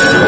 I'm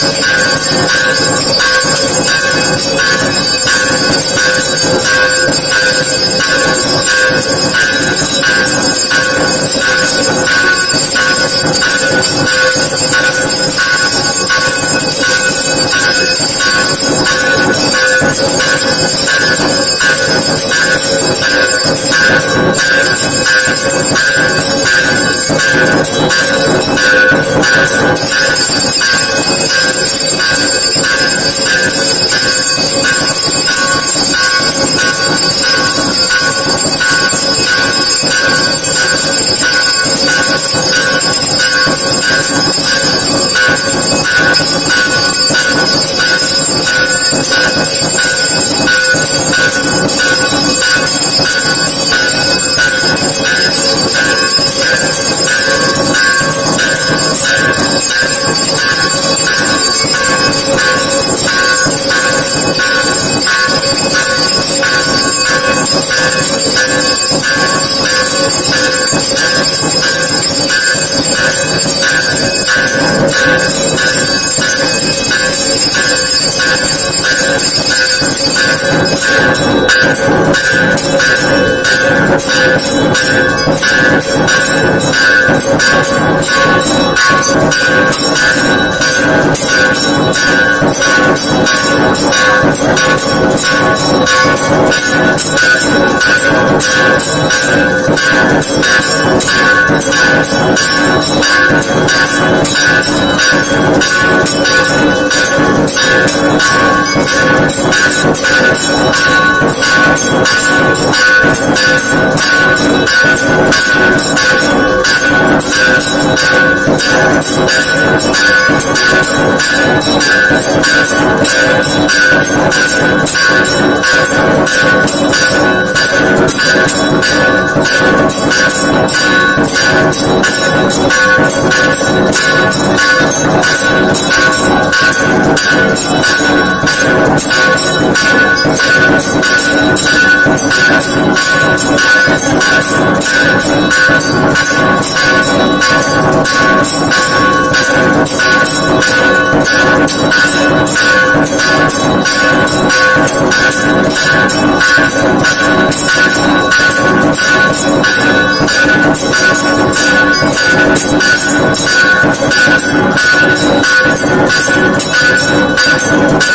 I'm sorry. I'm I'm sorry.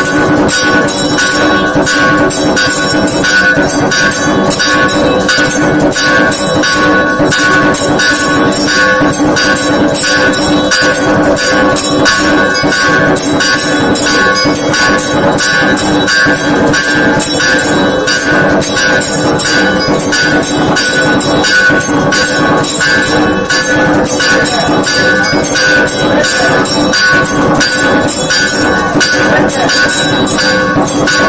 I'm sorry. I'm sorry.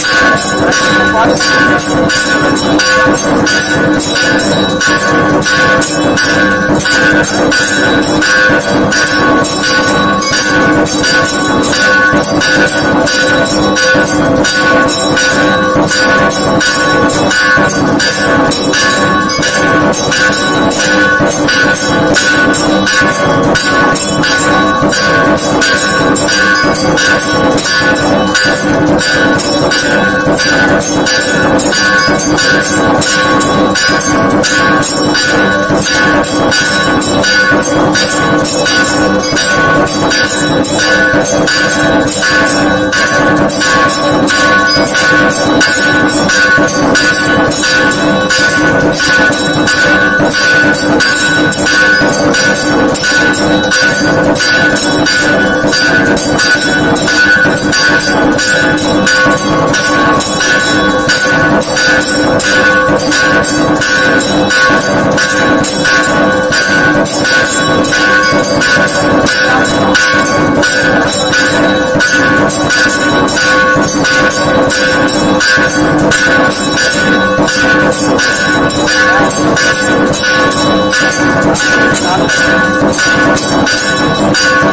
Let's go.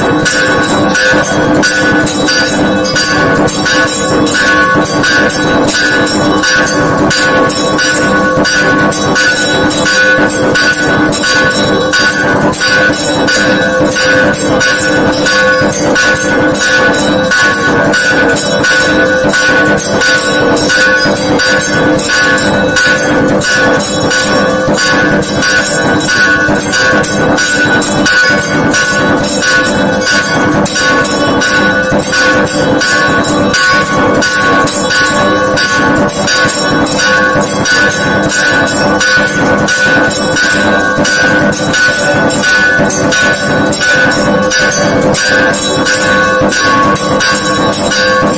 I'm I'm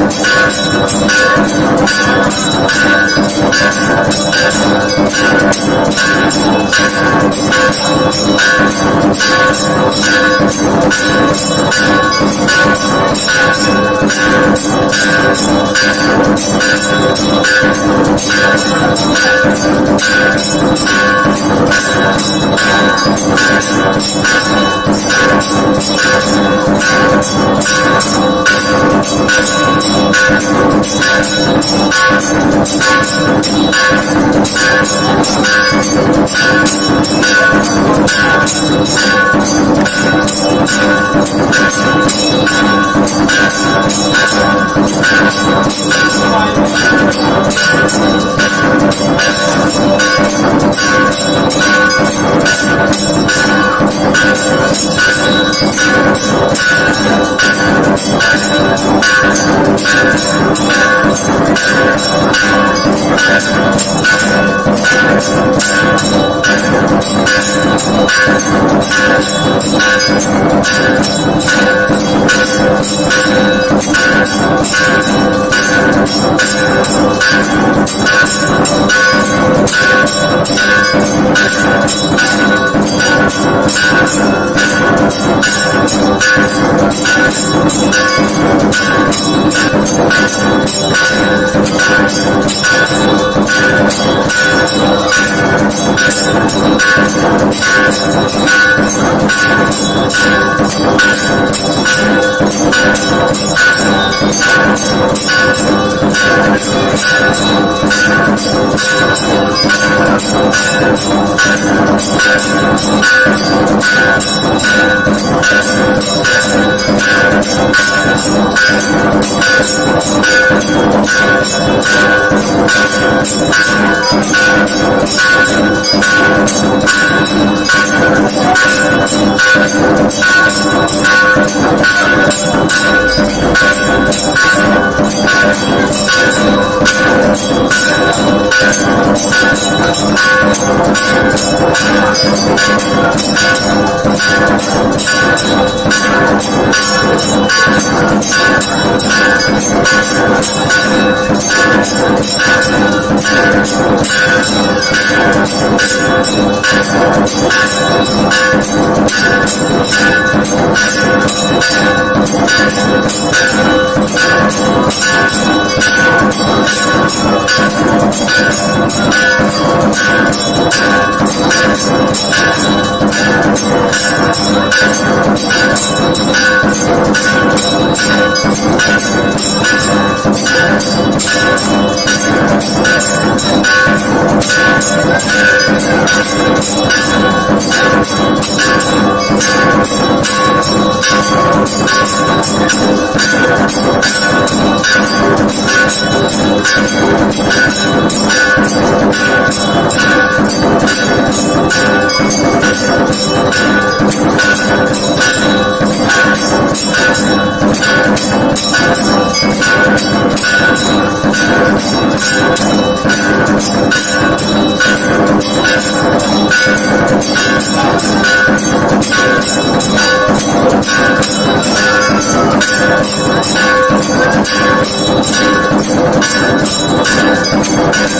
Thank you.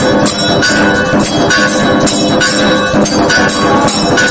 Thank you.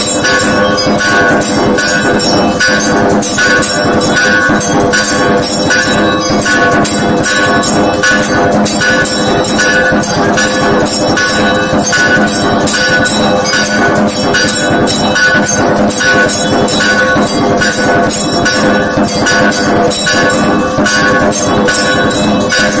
I'm sorry.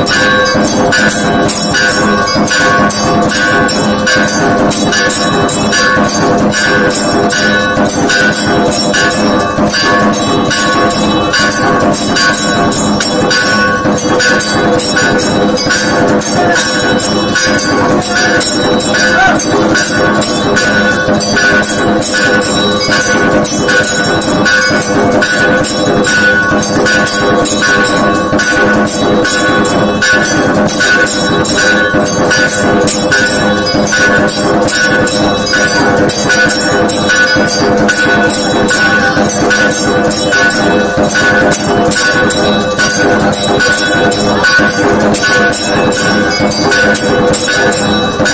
I'm sorry. I'm sorry.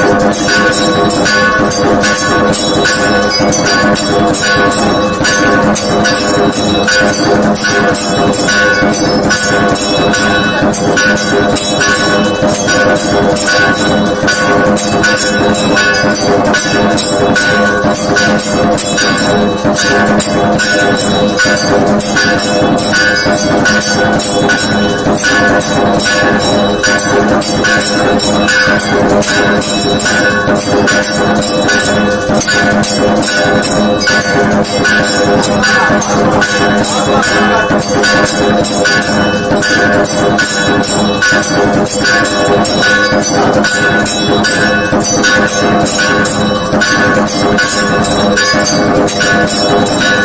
Thank you. Thank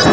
the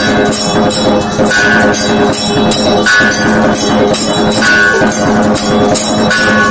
Thank you.